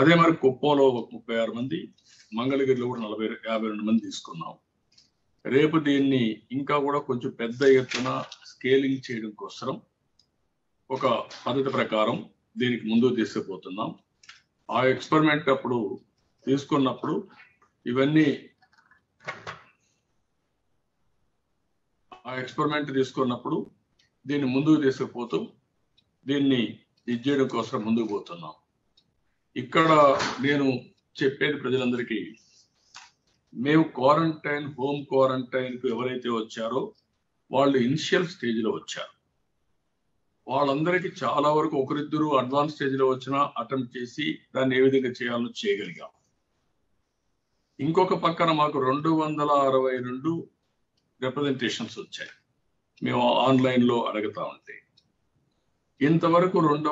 అదే మరి కుప్పంలో ఒక ముప్పై ఆరు మంది మంగళగిరిలో కూడా నలభై యాభై రెండు మంది తీసుకున్నాం. రేపు దీన్ని ఇంకా కూడా కొంచెం పెద్ద ఎత్తున స్కేలింగ్ చేయడం కోసం ఒక పద్ధతి ప్రకారం దీనికి ముందుకు తీసుకుపోతున్నాం. ఆ ఎక్స్పెరిమెంట్ అప్పుడు తీసుకున్నప్పుడు ఇవన్నీ ఆ ఎక్స్పెరిమెంట్ తీసుకున్నప్పుడు దీన్ని ముందుకు తీసుకుపోతూ దీన్ని ఇది చేయడం కోసం ముందుకు పోతున్నాం. ఇక్కడ నేను చెప్పేది ప్రజలందరికీ మేము క్వారంటైన్ హోమ్ క్వారంటైన్కు ఎవరైతే వచ్చారో వాళ్ళు ఇనిషియల్ స్టేజ్లో వచ్చారు. వాళ్ళందరికీ చాలా వరకు ఒకరిద్దరు అడ్వాన్స్ స్టేజ్లో వచ్చినా అటెంప్ట్ చేసి దాన్ని ఏ విధంగా చేయాలో చేయగలిగాం. ఇంకొక పక్కన మాకు రెండు వందల అరవై రెండు రిప్రజెంటేషన్స్ వచ్చాయి. మేము ఆన్లైన్లో అడుగుతా ఉంటే. ఇంతవరకు రెండు